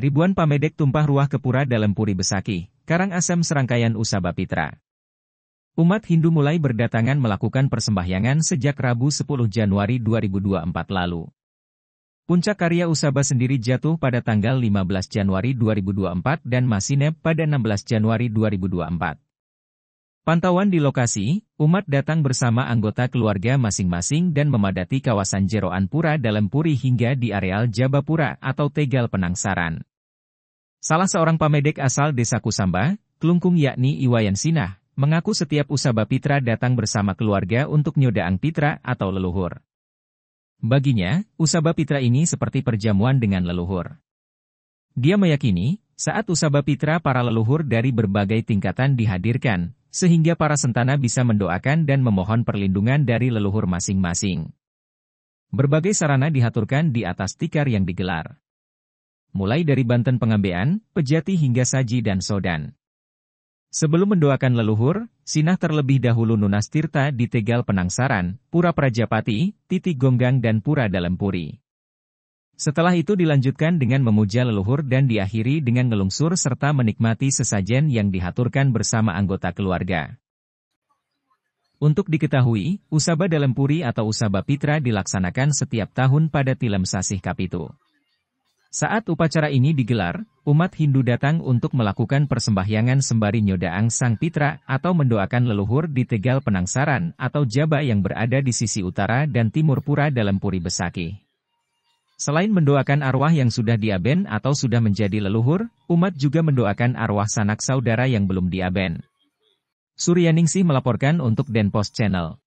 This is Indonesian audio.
Ribuan pamedek tumpah ruah ke pura dalam Puri Besaki, Karangasem serangkaian Usaba Pitra. Umat Hindu mulai berdatangan melakukan persembahyangan sejak Rabu 10 Januari 2024 lalu. Puncak karya Usaba sendiri jatuh pada tanggal 15 Januari 2024 dan Masineb pada 16 Januari 2024. Pantauan di lokasi, umat datang bersama anggota keluarga masing-masing dan memadati kawasan Jeroan Pura dalam Puri hingga di areal Jabapura atau Tegal Penangsaran. Salah seorang pamedek asal desa Kusamba, Klungkung yakni Iwayan Sinah, mengaku setiap Usaba Pitra datang bersama keluarga untuk nyodaang Pitra atau leluhur. Baginya, Usaba Pitra ini seperti perjamuan dengan leluhur. Dia meyakini, saat Usaba Pitra para leluhur dari berbagai tingkatan dihadirkan, sehingga para sentana bisa mendoakan dan memohon perlindungan dari leluhur masing-masing. Berbagai sarana dihaturkan di atas tikar yang digelar. Mulai dari Banten Pengambean, Pejati hingga Saji dan Sodan. Sebelum mendoakan leluhur, Sinah terlebih dahulu Nunas Tirta di Tegal Penangsaran, Pura Prajapati, Titik Gonggang dan Pura Dalam Puri. Setelah itu dilanjutkan dengan memuja leluhur dan diakhiri dengan ngelungsur serta menikmati sesajen yang dihaturkan bersama anggota keluarga. Untuk diketahui, Usaba Dalam Puri atau Usaba Pitra dilaksanakan setiap tahun pada Tilem Sasih Kapitu. Saat upacara ini digelar, umat Hindu datang untuk melakukan persembahyangan sembari nyodaang Sang Pitra atau mendoakan leluhur di Tegal Penangsaran atau Jaba yang berada di sisi utara dan timur pura dalam Puri Besaki. Selain mendoakan arwah yang sudah diaben atau sudah menjadi leluhur, umat juga mendoakan arwah sanak saudara yang belum diaben. Suryaningsih melaporkan untuk Denpos Channel.